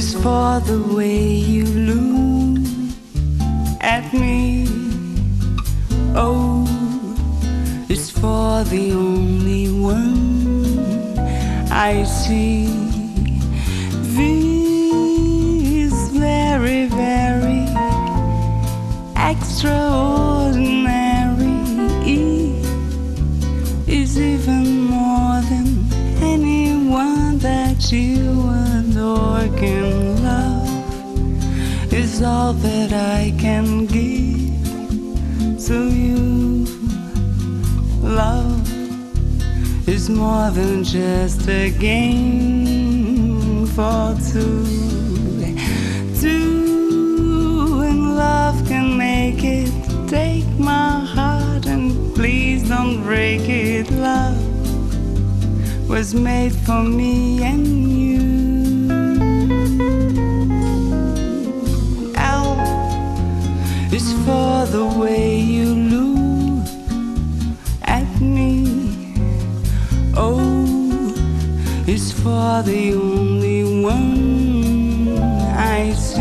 for the way you look at me. Oh, it's for the only one I see. V is very, very extraordinary. E is even more than anyone that you adore can love. Is all that I can give to you. Love is more than just a game for two. Two and love can make it. Take my heart and please don't break it. Love was made for me and is for the way you look at me. Oh, o is for the only one I see.